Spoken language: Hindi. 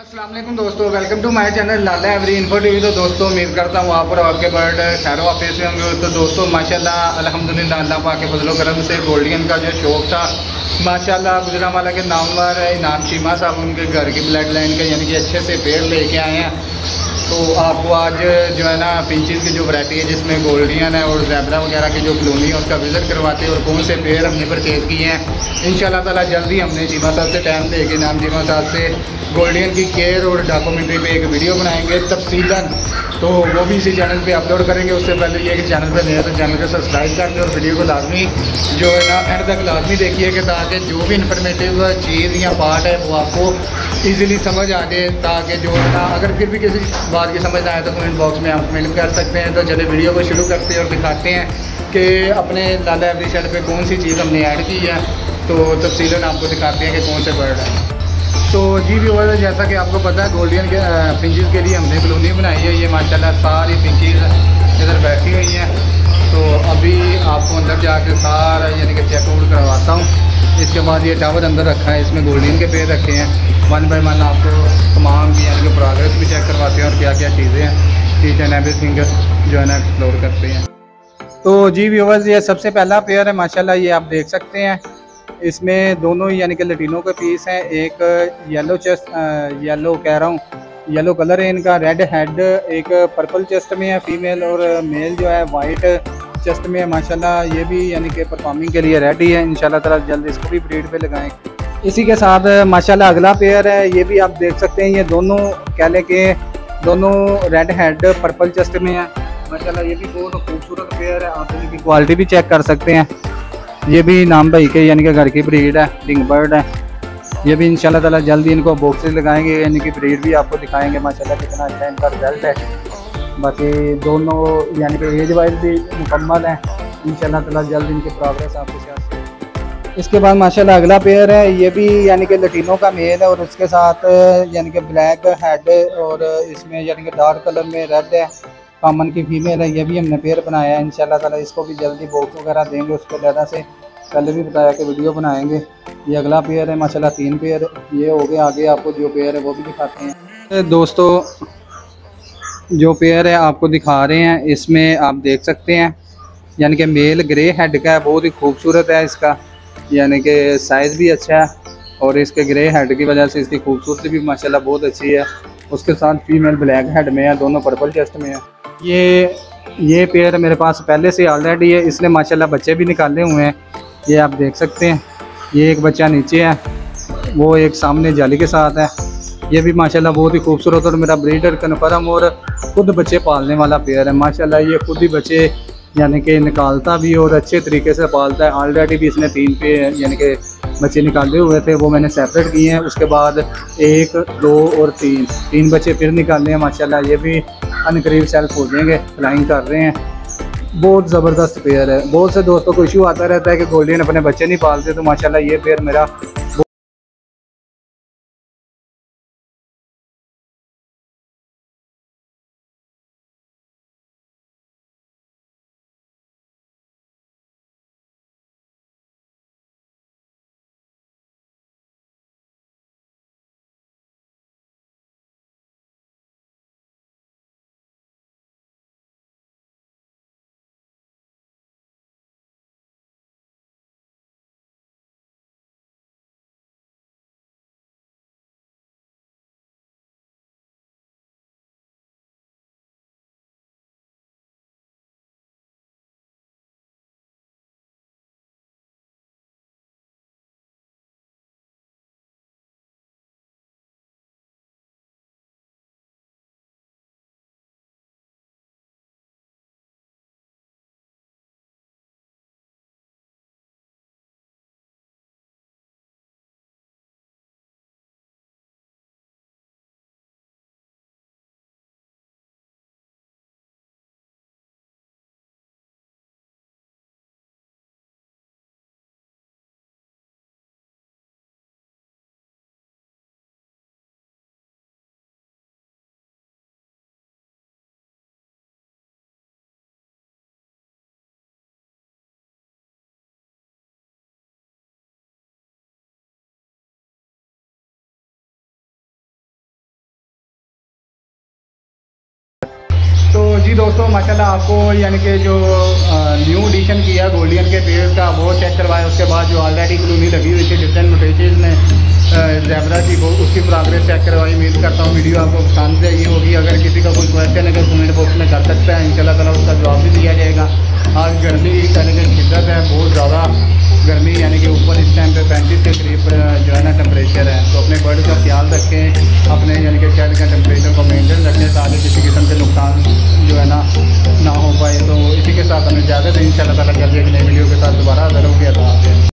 असलम दोस्तों। Welcome to my channel Lala every info TV तो दोस्तों, उम्मीद करता हूँ आप और आपके बर्ड खैर वापस होंगे। तो दोस्तों, माशाल्लाह, अल्हम्दुलिल्लाह, अल्लाह पाक के फजलो करम से गोल्डियन का जो शौक था, माशाल्लाह गुजरा वाला के नामवर इनाम चीमा साहब उनके घर की ब्लड लाइन के, यानी कि अच्छे से पेड़ लेके आए हैं। तो आपको आज जो है ना पिंचज़ की जो वैरायटी है, जिसमें गोल्डियन है और जैबरा वगैरह की जो कलोनी है, उसका विज़िट करवाते हैं और कौन से पेड़ हमने परचेज़ किए हैं। इन ताला जल्दी हमने जीमा साहब से टाइम दे के नाम जीमा साहब से गोल्डियन की केयर और डॉक्यूमेंट्री पे एक वीडियो बनाएँगे तफसीलन तो वो भी इसी चैनल पे अपलोड करेंगे। उससे पहले ये कि चैनल पे नए तो चैनल को सब्सक्राइब कर दें और वीडियो को लाजमी जो है ना, एंड तक लाजमी देखिए कि ताकि जो भी इंफॉर्मेटिव चीज़ या पार्ट है, वो आपको ईजिली समझ आ जाए, ताकि जो है ना, अगर फिर भी किसी बात की समझ आए तो कमेंट बॉक्स में आप कमेंट कर सकते हैं। तो चले वीडियो को शुरू करते हैं और दिखाते हैं कि अपने लाला एवरी शर्ट पर कौन सी चीज़ हमने ऐड की है तो तफसीलन आपको दिखाते हैं कि कौन से बर्ड हैं। तो जी व्यूवर जैसा कि आपको पता है गोल्डियन के पिंचज़ के लिए हमने कलोनी बनाई है। ये माशाल्लाह सारी पिंचज़ इधर बैठी हुई हैं। तो अभी आपको अंदर जाके सारा, यानी कि चेक आउट करवाता हूँ। इसके बाद ये टावर अंदर रखा है, इसमें गोल्डियन के पेड़ रखे हैं। वन बाई वन आपको तमाम की यानी कि प्रोग्रेस भी चेक करवाते हैं और क्या क्या चीज़ें हैं। ईच एंड एवरीथिंग जो है ना एक्सप्लोर करते हैं। तो जी व्यूवर्स ये सबसे पहला पेयर है, माशाल्लाह ये आप देख सकते हैं। इसमें दोनों यानी कि लटीनों के पीस हैं। एक येलो चेस्ट येलो कह रहा हूँ। येलो कलर है इनका रेड हेड एक पर्पल चेस्ट में है फीमेल और मेल जो है वाइट चेस्ट में माशाल्लाह, ये भी यानी कि परफॉर्मिंग के लिए रेडी है। इंशाल्लाह ताला जल्द इसको भी ब्रीड पे लगाएँ। इसी के साथ, माशाल्लाह, अगला पेयर है, ये भी आप देख सकते हैं, ये दोनों कैले के दोनों रेड हेड पर्पल चेस्ट में है। माशाल्लाह, ये भी बहुत खूबसूरत पेयर है, आप इनकी क्वालिटी भी चेक कर सकते हैं। ये भी नाम भाई के, यानी कि घर की ब्रीड है डिंग बर्ड है। ये भी इंशाल्लाह ताला जल्दी इनको बॉक्सेस लगाएँगे, यानी कि ब्रीड भी आपको दिखाएँगे, माशाल्लाह, कितना अच्छा इनका रिज़ल्ट है। बाकी दोनों, यानी कि एज वाइज भी मुकम्मल हैं। इंशाल्लाह ताला जल्द इनकी प्रोग्रेस आपके साथ इसके बाद माशाल्लाह अगला पेयर है। ये भी यानी कि लटीनों का मेल है और उसके साथ, यानी कि ब्लैक हेड और इसमें यानी कि डार्क कलर में रेड है। कॉमन की फीमेल है। ये भी हमने पेयर बनाया है। इंशाल्लाह ताला इसको भी जल्दी बॉक्स वगैरह देंगे। उसको ज़्यादा से पहले भी बताया कि वीडियो बनाएँगे। ये अगला पेयर है। माशाल्लाह तीन पेयर ये हो गए आगे आपको जो पेयर है वो भी दिखाते हैं। दोस्तों जो पेयर है, आपको दिखा रहे हैं। इसमें आप देख सकते हैं, यानी कि मेल ग्रे हेड का है, बहुत ही खूबसूरत है इसका। यानी कि साइज़ भी अच्छा है और इसके ग्रे हेड की वजह से इसकी खूबसूरती भी माशाल्लाह बहुत अच्छी है। उसके साथ फीमेल ब्लैक हेड में है, दोनों पर्पल चेस्ट में है। ये ये पेयर मेरे पास पहले से ऑलरेडी है, इसने माशाल्लाह बच्चे भी निकाले हुए हैं। ये आप देख सकते हैं, ये एक बच्चा नीचे है, वो एक सामने जाली के साथ है। ये भी माशाल्लाह बहुत ही खूबसूरत और मेरा ब्रीडर कन्फर्म और खुद बच्चे पालने वाला पेयर है। माशाल्लाह ये खुद ही बच्चे, यानी कि निकालता भी और अच्छे तरीके से पालता है। ऑलरेडी भी इसने तीन पे यानी कि बच्चे निकाले हुए थे, वो मैंने सेपरेट किए हैं। उसके बाद एक, दो और तीन। तीन बच्चे फिर निकाले हैं, माशाल्लाह ये भी अनकरीब सेल्फ हो जाएँगे फ्लाइंग कर रहे हैं। बहुत ज़बरदस्त पेयर है। बहुत से दोस्तों को इशू आता रहता है कि गोल्डन अपने बच्चे नहीं पालते तो माशाल्लाह ये पेयर मेरा जी दोस्तों, माशाल्लाह आपको यानी कि जो न्यू एडिशन किया गोल्डियन के पेड़ का, वो चेक करवाया। उसके बाद जो ऑलरेडी कलोनी लगी हुई थी डिफरेंट मोटेजेज में जैबरा की, वो उसकी प्रोग्रेस चेक करवाई। उम्मीद करता हूँ वीडियो आपको पसंद आई होगी। अगर किसी का कोई क्वेश्चन है तो कमेंट बॉक्स में कर सकता है। इन ताला उसका जवाब भी दिया जाएगा। आज गर्मी यानी कि शिद्दत है, बहुत ज़्यादा गर्मी, यानी कि ऊपर इस टाइम पे पैंतीस के करीब जो है ना टेम्परेचर है। तो अपने बर्ड का ख्याल रखें